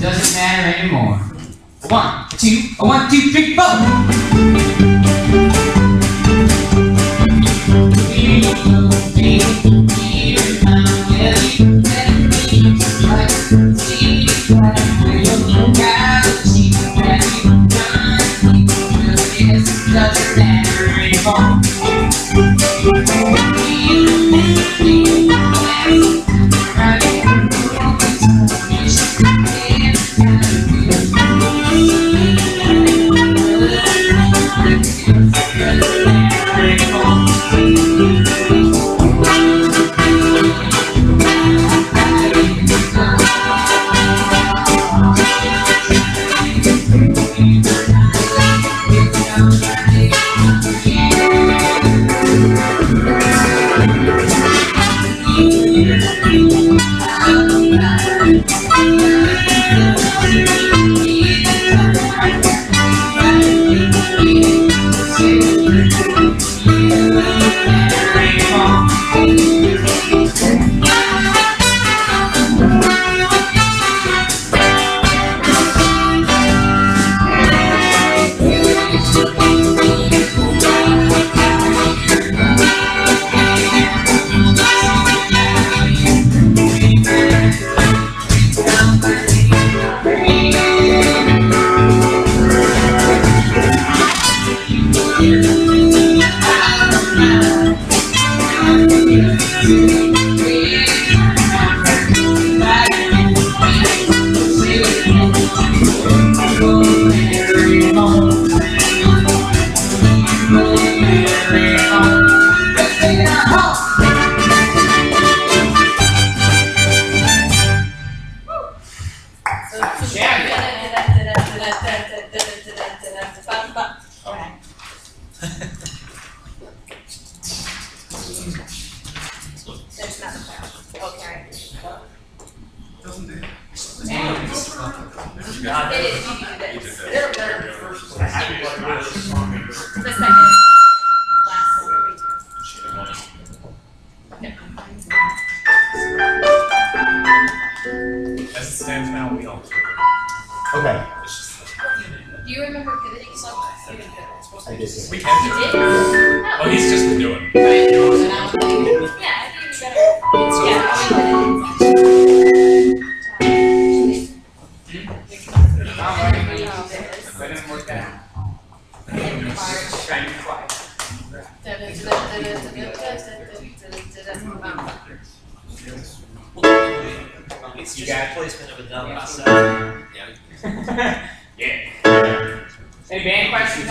doesn't matter anymore. One, two, one, two, three, four. Doesn't matter anymore. Yes. There's It is, you can do this. They're better. The second, last one we do. As it stands now, we don't. Okay, It's just, Do you remember pivoting some? You didn't pivot, it's supposed to I be. we can You do it. Oh, he's just been doing. it. Right, It's just a placement of a dumb outside. Yeah. Hey, band questions?